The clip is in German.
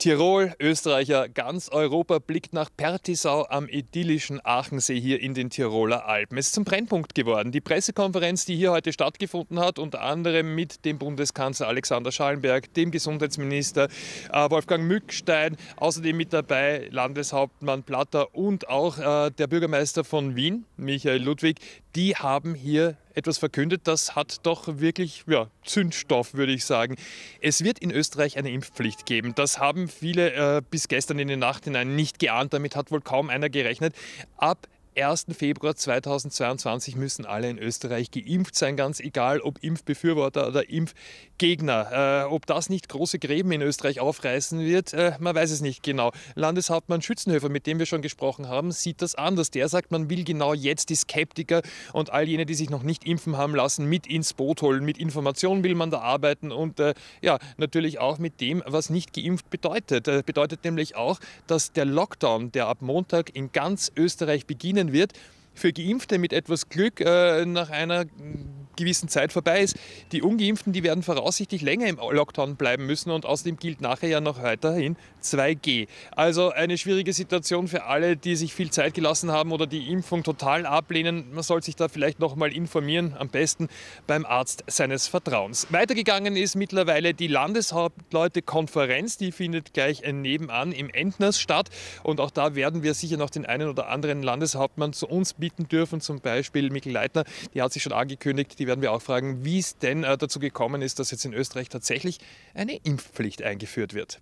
Tirol, Österreicher, ganz Europa blickt nach Pertisau am idyllischen Aachensee hier in den Tiroler Alpen. Es ist zum Brennpunkt geworden. Die Pressekonferenz, die hier heute stattgefunden hat, unter anderem mit dem Bundeskanzler Alexander Schallenberg, dem Gesundheitsminister äh, Wolfgang Mückstein, außerdem mit dabei Landeshauptmann Platter und auch äh, der Bürgermeister von Wien, Michael Ludwig, die haben hier etwas verkündet, das hat doch wirklich ja, Zündstoff, würde ich sagen. Es wird in Österreich eine Impfpflicht geben. Das haben viele äh, bis gestern in die Nacht hinein nicht geahnt. Damit hat wohl kaum einer gerechnet. Ab 1. Februar 2022 müssen alle in Österreich geimpft sein, ganz egal ob Impfbefürworter oder Impfgegner. Äh, ob das nicht große Gräben in Österreich aufreißen wird, äh, man weiß es nicht genau. Landeshauptmann Schützenhöfer, mit dem wir schon gesprochen haben, sieht das anders. Der sagt, man will genau jetzt die Skeptiker und all jene, die sich noch nicht impfen haben lassen, mit ins Boot holen. Mit Informationen will man da arbeiten und äh, ja, natürlich auch mit dem, was nicht geimpft bedeutet. Äh, bedeutet nämlich auch, dass der Lockdown, der ab Montag in ganz Österreich beginnen wird, für Geimpfte mit etwas Glück äh, nach einer gewissen Zeit vorbei ist. Die Ungeimpften, die werden voraussichtlich länger im Lockdown bleiben müssen und außerdem gilt nachher ja noch weiterhin 2G. Also eine schwierige Situation für alle, die sich viel Zeit gelassen haben oder die Impfung total ablehnen. Man soll sich da vielleicht noch mal informieren, am besten beim Arzt seines Vertrauens. Weitergegangen ist mittlerweile die Landeshauptleute-Konferenz, die findet gleich nebenan im Endners statt und auch da werden wir sicher noch den einen oder anderen Landeshauptmann zu uns bieten dürfen, zum Beispiel Mikkel Leitner, die hat sich schon angekündigt, die werden wir auch fragen, wie es denn äh, dazu gekommen ist, dass jetzt in Österreich tatsächlich eine Impfpflicht eingeführt wird.